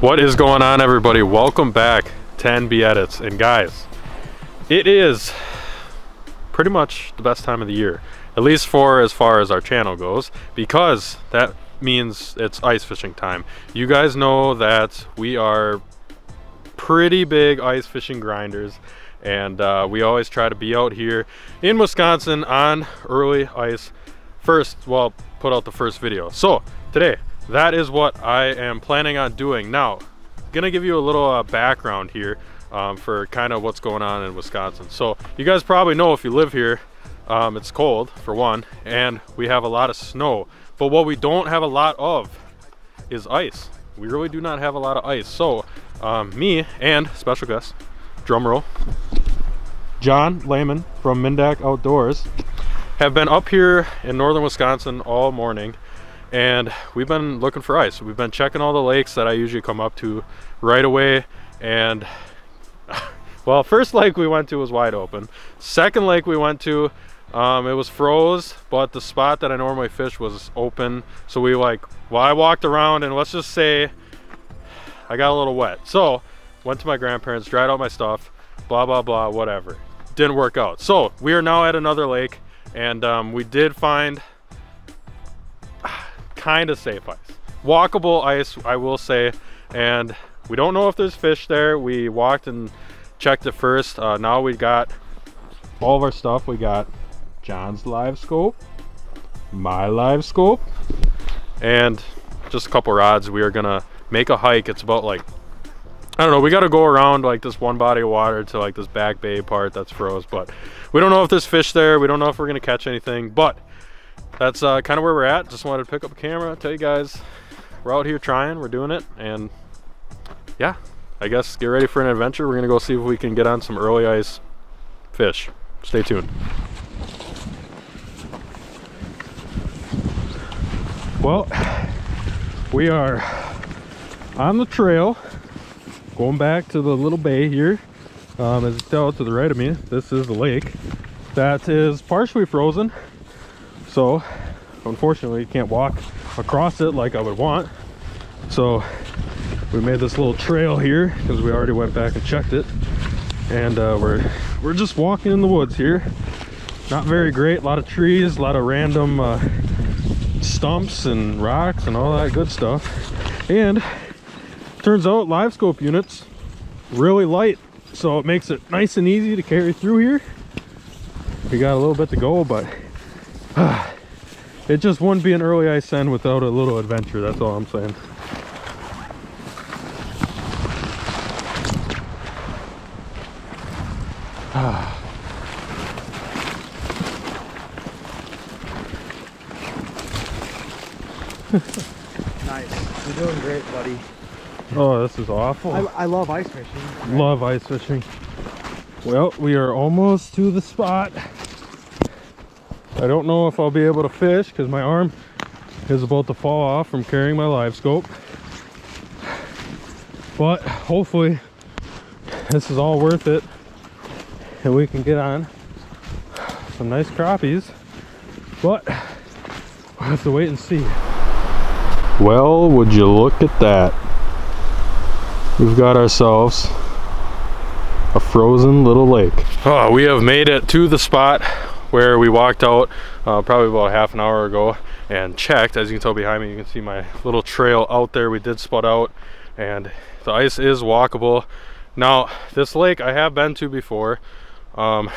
What is going on everybody? Welcome back to NB Edits. And guys, it is pretty much the best time of the year. At least for as far as our channel goes, because that means it's ice fishing time. You guys know that we are pretty big ice fishing grinders and uh, we always try to be out here in Wisconsin on early ice first, well, put out the first video. So today, that is what I am planning on doing. Now, gonna give you a little uh, background here um, for kind of what's going on in Wisconsin. So you guys probably know if you live here, um, it's cold for one, and we have a lot of snow. But what we don't have a lot of is ice. We really do not have a lot of ice. So um, me and special guest, drum roll, John Lehman from MinnDak Outdoors have been up here in northern Wisconsin all morning and we've been looking for ice. We've been checking all the lakes that I usually come up to right away and well first lake we went to was wide open. Second lake we went to um, it was froze but the spot that I normally fish was open so we like well I walked around and let's just say I got a little wet so went to my grandparents dried out my stuff blah blah blah whatever didn't work out so we are now at another lake and um, we did find kind of safe ice. Walkable ice, I will say, and we don't know if there's fish there. We walked and checked it first. Uh, now we got all of our stuff. We got John's live scope, my live scope, and just a couple rods. We are gonna make a hike. It's about like, I don't know, we gotta go around like this one body of water to like this back bay part that's froze, but we don't know if there's fish there. We don't know if we're gonna catch anything, but that's uh, kind of where we're at. Just wanted to pick up a camera, tell you guys we're out here trying, we're doing it, and yeah, I guess get ready for an adventure. We're gonna go see if we can get on some early ice fish. Stay tuned. Well, we are on the trail going back to the little bay here. Um, as you tell to the right of me, this is the lake that is partially frozen so unfortunately can't walk across it like I would want. So we made this little trail here because we already went back and checked it. And uh, we're we're just walking in the woods here. Not very great. A lot of trees a lot of random uh, stumps and rocks and all that good stuff. And turns out live scope units really light so it makes it nice and easy to carry through here. We got a little bit to go but it just wouldn't be an early ice send without a little adventure that's all i'm saying. Nice. You're doing great buddy. Oh this is awful. I, I love ice fishing. Right? love ice fishing. Well we are almost to the spot I don't know if I'll be able to fish because my arm is about to fall off from carrying my live scope. But hopefully this is all worth it and we can get on some nice crappies. But we'll have to wait and see. Well, would you look at that? We've got ourselves a frozen little lake. Oh, we have made it to the spot where we walked out uh, probably about half an hour ago and checked. As you can tell behind me you can see my little trail out there we did spot out and the ice is walkable. Now this lake I have been to before. Um,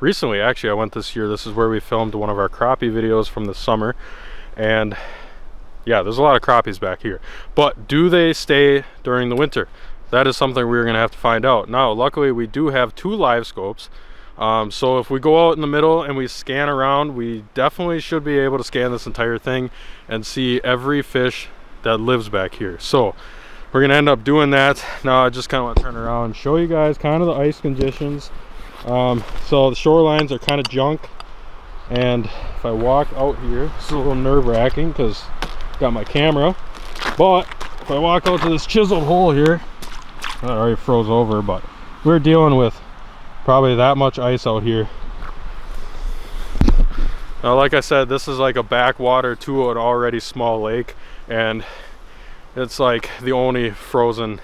recently actually I went this year. This is where we filmed one of our crappie videos from the summer and yeah there's a lot of crappies back here. But do they stay during the winter? That is something we're gonna have to find out. Now luckily we do have two live scopes um, so if we go out in the middle and we scan around, we definitely should be able to scan this entire thing and see every fish that lives back here. So we're gonna end up doing that. Now I just kind of want to turn around and show you guys kind of the ice conditions. Um, so the shorelines are kind of junk. And if I walk out here, it's a little nerve wracking because got my camera. But if I walk out to this chiseled hole here, I already froze over, but we're dealing with probably that much ice out here. Now like i said this is like a backwater to an already small lake and it's like the only frozen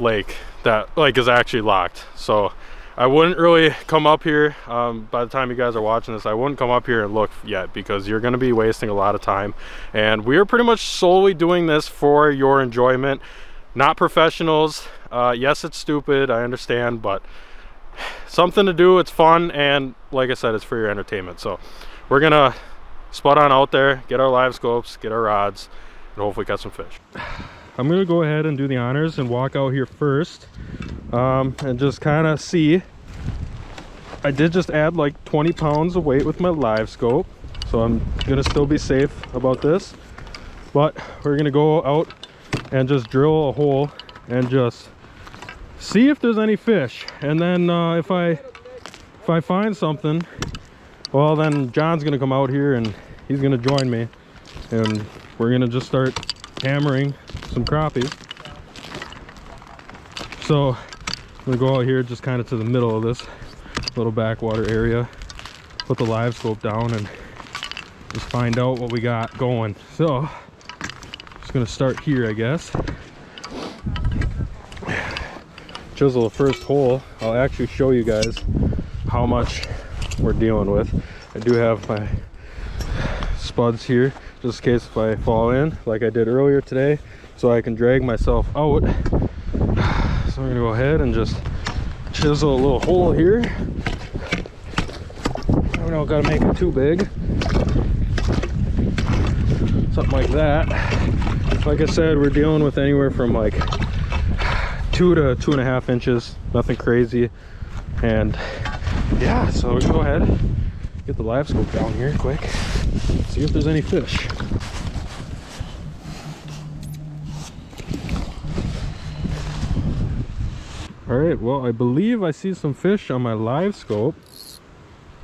lake that like is actually locked. So I wouldn't really come up here um, by the time you guys are watching this I wouldn't come up here and look yet because you're gonna be wasting a lot of time. And we are pretty much solely doing this for your enjoyment. Not professionals. Uh, yes it's stupid I understand but something to do it's fun and like I said it's for your entertainment so we're gonna spot on out there get our live scopes get our rods and hopefully catch some fish I'm gonna go ahead and do the honors and walk out here first um, and just kind of see. I did just add like 20 pounds of weight with my live scope, so I'm gonna still be safe about this. But we're gonna go out and just drill a hole and just see if there's any fish. And then uh, if I if I find something, well then John's gonna come out here and he's gonna join me, and we're gonna just start hammering some crappies. So I'm gonna go out here just kind of to the middle of this little backwater area, put the live scope down and just find out what we got going. So just gonna start here, I guess. Chisel the first hole. I'll actually show you guys how much we're dealing with. I do have my spuds here just in case if I fall in like I did earlier today so I can drag myself out. So I'm gonna go ahead and just chisel a little hole here. I don't gotta make it too big. Something like that. Like I said, we're dealing with anywhere from like two to two and a half inches, nothing crazy. And yeah, so we go ahead, get the live scope down here quick, see if there's any fish. All right, well, I believe I see some fish on my live scope.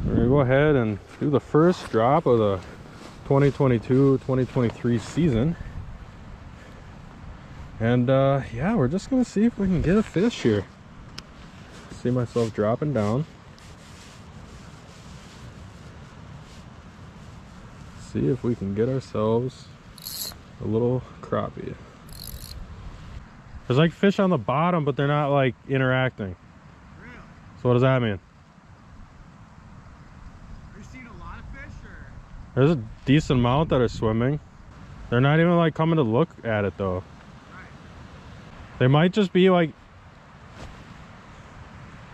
We're gonna go ahead and do the first drop of the 2022-2023 season. And uh, yeah, we're just gonna see if we can get a fish here. See myself dropping down. See if we can get ourselves a little crappie. There's like fish on the bottom, but they're not like interacting. Really? So what does that mean? Are you seeing a lot of fish or? There's a decent amount that are swimming. They're not even like coming to look at it though. They might just be like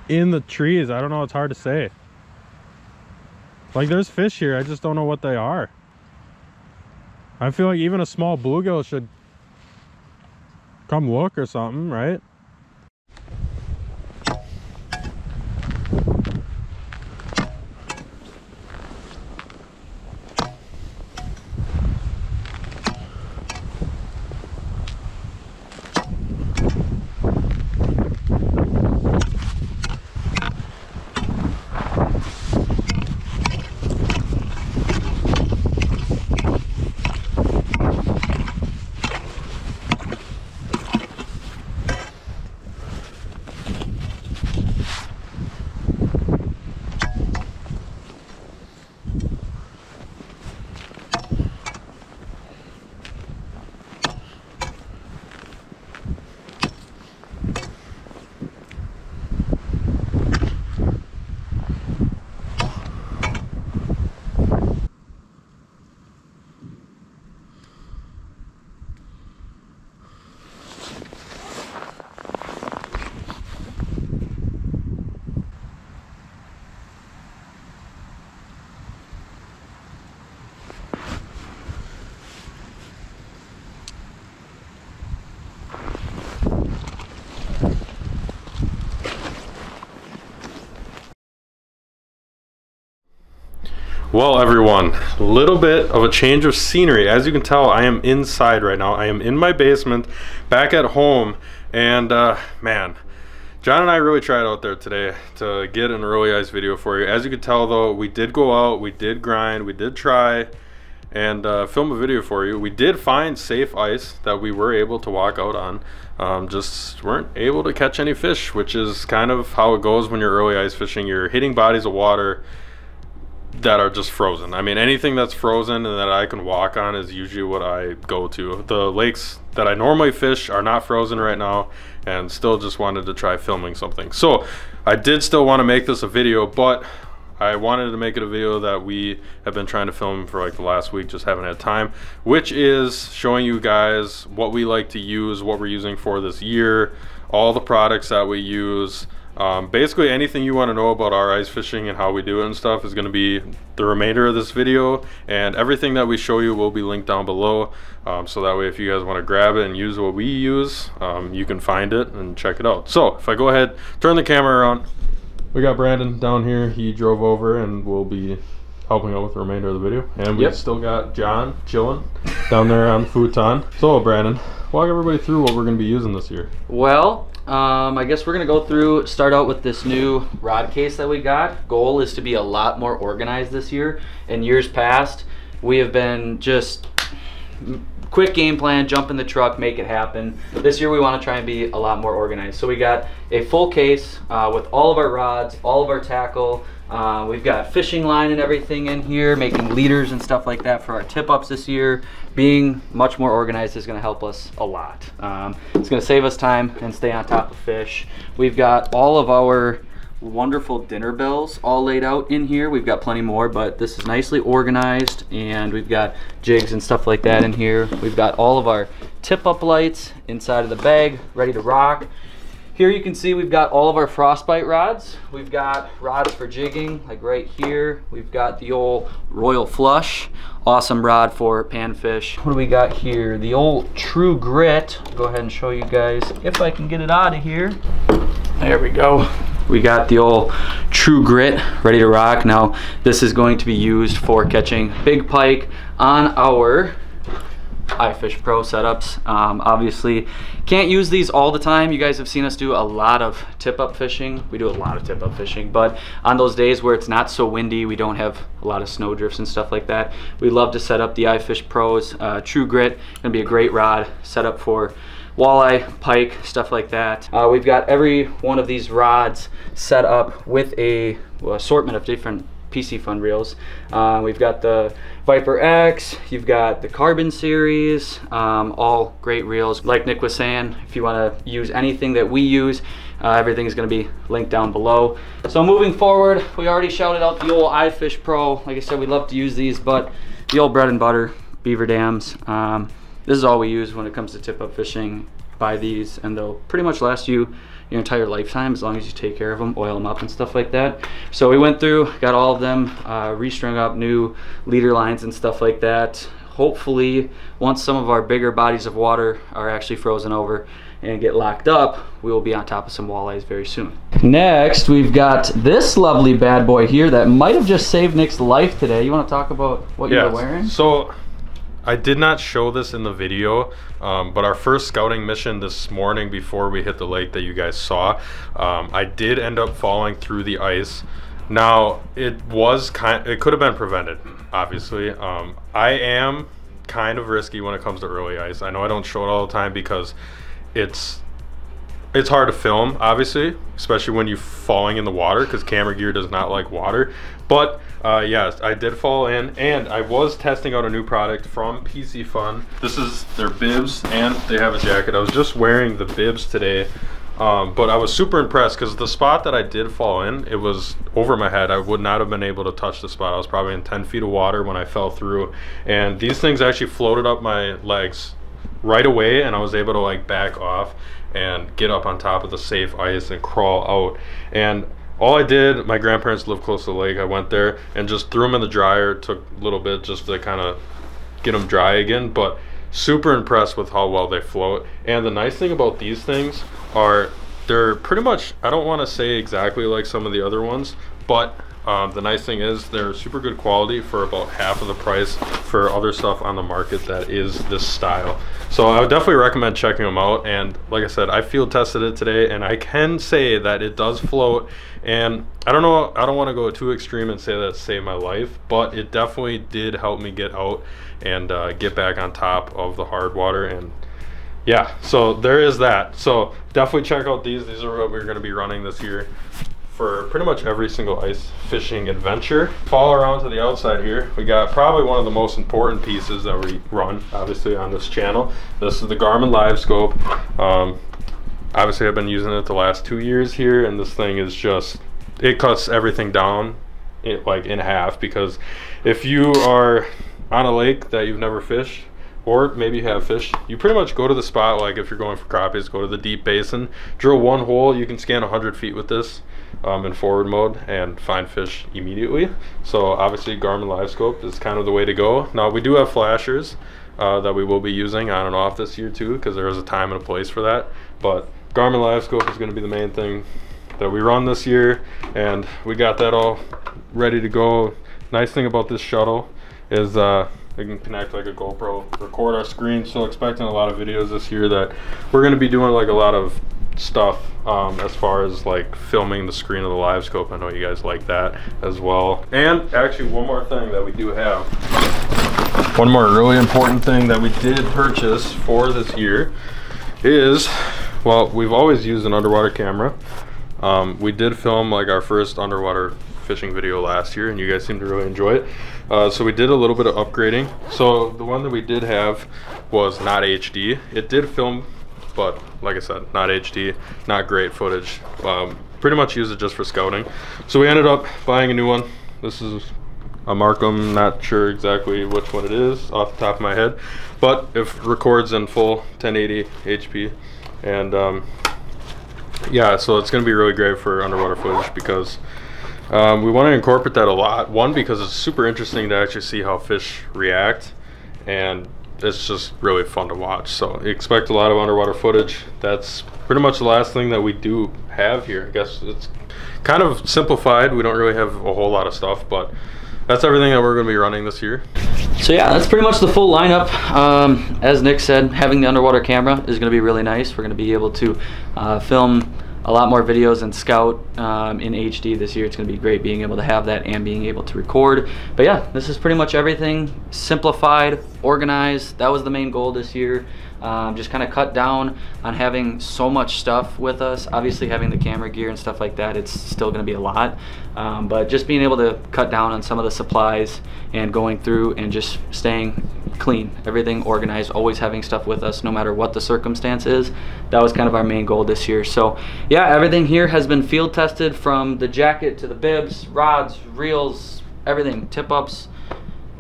in the trees. I don't know. It's hard to say. Like there's fish here. I just don't know what they are. I feel like even a small bluegill should come look or something, right? Well, everyone, a little bit of a change of scenery. As you can tell, I am inside right now. I am in my basement, back at home, and uh, man, John and I really tried out there today to get an early ice video for you. As you can tell, though, we did go out, we did grind, we did try and uh, film a video for you. We did find safe ice that we were able to walk out on. Um, just weren't able to catch any fish, which is kind of how it goes when you're early ice fishing. You're hitting bodies of water that are just frozen. I mean, anything that's frozen and that I can walk on is usually what I go to. The lakes that I normally fish are not frozen right now and still just wanted to try filming something. So I did still want to make this a video, but I wanted to make it a video that we have been trying to film for like the last week, just haven't had time, which is showing you guys what we like to use, what we're using for this year, all the products that we use, um, basically anything you want to know about our ice fishing and how we do it and stuff is going to be the remainder of this video and everything that we show you will be linked down below. Um, so that way if you guys want to grab it and use what we use um, you can find it and check it out. So if I go ahead turn the camera around. We got Brandon down here. He drove over and we'll be helping out with the remainder of the video. And we Yep. still got John chilling down there on the futon. So Brandon walk everybody through what we're going to be using this year. Well, um, I guess we're gonna go through, start out with this new rod case that we got. Goal is to be a lot more organized this year. In years past, we have been just quick game plan, jump in the truck, make it happen. This year we want to try and be a lot more organized. So we got a full case uh, with all of our rods, all of our tackle. Uh, we've got fishing line and everything in here, making leaders and stuff like that for our tip ups this year. Being much more organized is going to help us a lot. Um, it's going to save us time and stay on top of fish. We've got all of our wonderful dinner bells all laid out in here. We've got plenty more, but this is nicely organized and we've got jigs and stuff like that in here. We've got all of our tip up lights inside of the bag, ready to rock. Here you can see we've got all of our frostbite rods. We've got rods for jigging, like right here. We've got the old Royal Flush, awesome rod for panfish. What do we got here? The old True Grit. Go ahead and show you guys if I can get it out of here. There we go. We got the old True Grit ready to rock. Now, this is going to be used for catching big pike on our iFish Pro setups. Um, obviously, can't use these all the time. You guys have seen us do a lot of tip-up fishing. We do a lot of tip-up fishing, but on those days where it's not so windy, we don't have a lot of snow drifts and stuff like that. We love to set up the iFish Pros. Uh, True Grit, gonna be a great rod set up for walleye, pike, stuff like that. Uh, we've got every one of these rods set up with a assortment of different Piscifun reels. Uh, we've got the Viper X, you've got the Carbon series, um, all great reels. Like Nick was saying, if you want to use anything that we use, uh, everything is going to be linked down below. So moving forward, we already shouted out the old iFish Pro. Like I said, we love to use these, but the old bread and butter, beaver dams. Um, this is all we use when it comes to tip up fishing. Buy these and they'll pretty much last you your entire lifetime as long as you take care of them, oil them up and stuff like that. So we went through, got all of them, uh, restrung up new leader lines and stuff like that. Hopefully, once some of our bigger bodies of water are actually frozen over and get locked up, we will be on top of some walleyes very soon. Next, we've got this lovely bad boy here that might have just saved Nick's life today. You want to talk about what you're wearing? So I did not show this in the video, um, but our first scouting mission this morning before we hit the lake that you guys saw, um, I did end up falling through the ice. Now it was kind, it could have been prevented, obviously. Um, I am kind of risky when it comes to early ice. I know I don't show it all the time because it's it's hard to film, obviously, especially when you're falling in the water because camera gear does not like water. But uh, yes, I did fall in, and I was testing out a new product from Piscifun. This is their bibs, and they have a jacket. I was just wearing the bibs today, um, but I was super impressed because the spot that I did fall in, it was over my head. I would not have been able to touch the spot. I was probably in 10 feet of water when I fell through, and these things actually floated up my legs right away, and I was able to like back off and get up on top of the safe ice and crawl out. And all I did, my grandparents live close to the lake. I went there and just threw them in the dryer. It took a little bit just to kind of get them dry again, but super impressed with how well they float. And the nice thing about these things are they're pretty much, I don't want to say exactly like some of the other ones, but um, the nice thing is they're super good quality for about half of the price for other stuff on the market that is this style. So I would definitely recommend checking them out. And like I said, I field tested it today and I can say that it does float. And I don't know, I don't want to go too extreme and say that saved my life, but it definitely did help me get out and uh, get back on top of the hard water. And yeah, so there is that. So definitely check out these. These are what we're going to be running this year for pretty much every single ice fishing adventure. Fall around to the outside here. We got probably one of the most important pieces that we run, obviously, on this channel. This is the Garmin Live Scope. Um, obviously, I've been using it the last two years here, and this thing is just, it cuts everything down it, like in half because if you are on a lake that you've never fished, or maybe you have fish, you pretty much go to the spot, like if you're going for crappies, go to the deep basin, drill one hole, you can scan 100 feet with this um, in forward mode and find fish immediately. So obviously Garmin Live Scope is kind of the way to go. Now we do have flashers uh, that we will be using on and off this year too, because there is a time and a place for that. But Garmin Live Scope is going to be the main thing that we run this year, and we got that all ready to go. Nice thing about this shuttle is uh, we can connect like a GoPro, record our screen. So expecting a lot of videos this year that we're going to be doing like a lot of stuff um, as far as like filming the screen of the live scope. I know you guys like that as well. And actually one more thing that we do have. One more really important thing that we did purchase for this year is, well, we've always used an underwater camera. Um, we did film like our first underwater fishing video last year and you guys seem to really enjoy it. Uh, so we did a little bit of upgrading. So the one that we did have was not HD. It did film, but like I said, not HD, not great footage. Um, pretty much use it just for scouting. So we ended up buying a new one. This is a Marcum, not sure exactly which one it is off the top of my head, but it records in full 1080 HP. And um, yeah, so it's gonna be really great for underwater footage because um, we want to incorporate that a lot. One, because it's super interesting to actually see how fish react, and it's just really fun to watch. So expect a lot of underwater footage. That's pretty much the last thing that we do have here. I guess it's kind of simplified. We don't really have a whole lot of stuff, but that's everything that we're going to be running this year. So yeah, that's pretty much the full lineup. Um, as Nick said, having the underwater camera is going to be really nice. We're going to be able to uh, film a lot more videos and scout um, in HD this year. It's going to be great being able to have that and being able to record. But yeah, this is pretty much everything simplified, organized. That was the main goal this year. Um, just kind of cut down on having so much stuff with us. Obviously having the camera gear and stuff like that, it's still going to be a lot. Um, but just being able to cut down on some of the supplies and going through and just staying clean, everything organized, always having stuff with us no matter what the circumstance is. That was kind of our main goal this year. So yeah, everything here has been field tested from the jacket to the bibs, rods, reels, everything, tip ups,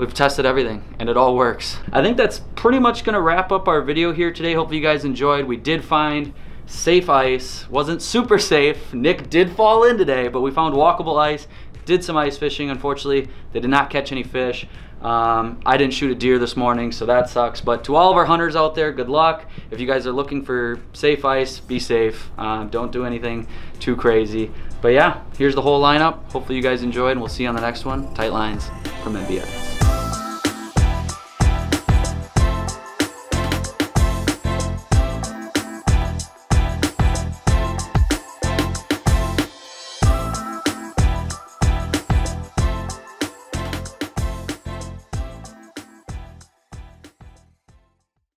We've tested everything and it all works. I think that's pretty much gonna wrap up our video here today. Hopefully you guys enjoyed. We did find safe ice. Wasn't super safe. Nick did fall in today, but we found walkable ice. Did some ice fishing. Unfortunately, they did not catch any fish. Um, I didn't shoot a deer this morning, so that sucks. But to all of our hunters out there, good luck. If you guys are looking for safe ice, be safe. Um, don't do anything too crazy. But yeah, here's the whole lineup. Hopefully you guys enjoyed, and we'll see you on the next one. Tight lines from NBS.